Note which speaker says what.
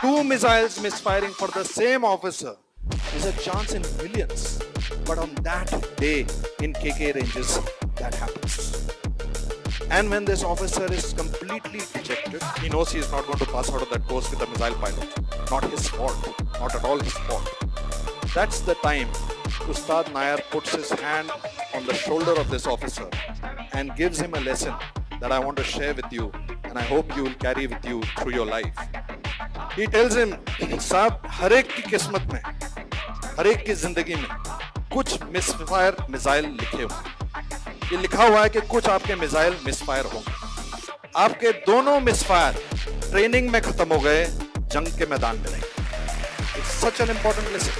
Speaker 1: two missiles misfiring for the same officer is a chance in millions. But on that day in KK ranges, that happens. And when this officer is completely dejected, he knows he is not going to pass out of that course with a missile pilot. Not his fault. Not at all his fault. That's the time Ustad Nair puts his hand on the shoulder of this officer and gives him a lesson that I want to share with you and I hope you will carry with you through your life. He tells him, साहब हर एक की किस्मत में हर एक की ज़िंदगी में कुछ मिसफायर मिसाइल लिखे हुए ये लिखा हुआ है कि कुछ आपके मिसाइल मिसफायर होंगे आपके दोनों मिसफायर ट्रेनिंग में खत्म हो गए जंग के मैदान में नहीं। It's such an important lesson